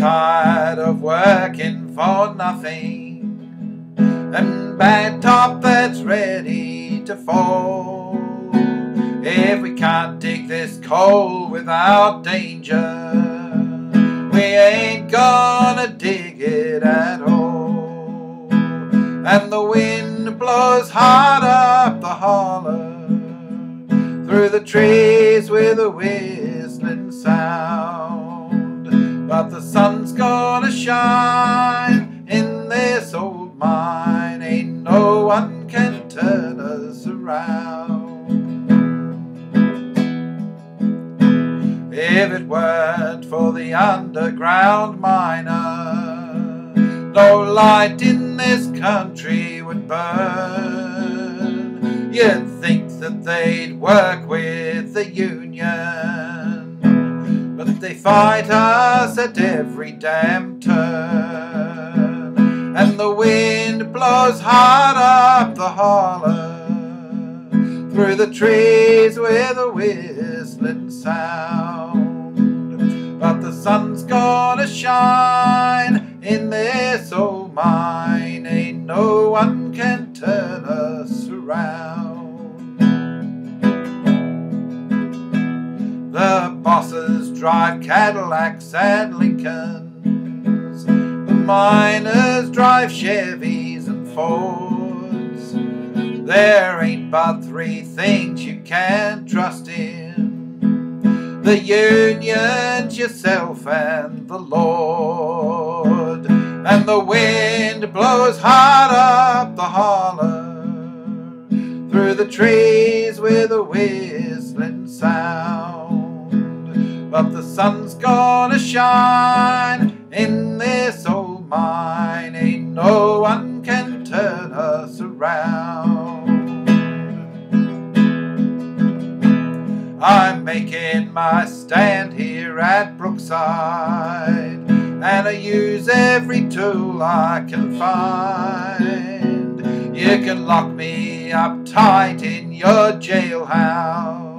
tired of working for nothing and bad top that's ready to fall. If we can't dig this coal without danger, we ain't gonna dig it at all. And the wind blows hard up the holler through the trees with a whistling sound. But the sun's gonna shine in this old mine, ain't no one can turn us around. If it weren't for the underground miner, no light in this country would burn. You'd think that they'd work with the union, they fight us at every damn turn. And the wind blows hard up the holler through the trees with a whistling sound. But the sun's gonna shine in this old mine, ain't no one can turn us around. Drive Cadillacs and Lincolns, the miners drive Chevys and Fords. There ain't but three things you can trust in the unions, yourself, and the Lord. And the wind blows hard up the holler through the trees with a whistling sound. But the sun's gonna shine in this old mine, ain't no one can turn us around. I'm making my stand here at Brookside, and I use every tool I can find. You can lock me up tight in your jailhouse,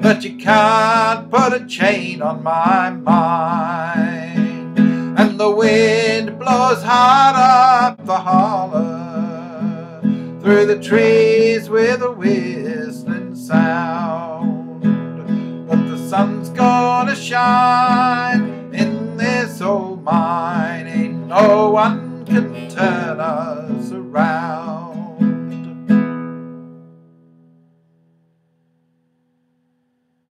but you can't put a chain on my mind. And the wind blows hard up the holler through the trees with a whistling sound But the sun's gonna shine in this old mine. Ain't no one can turn us around.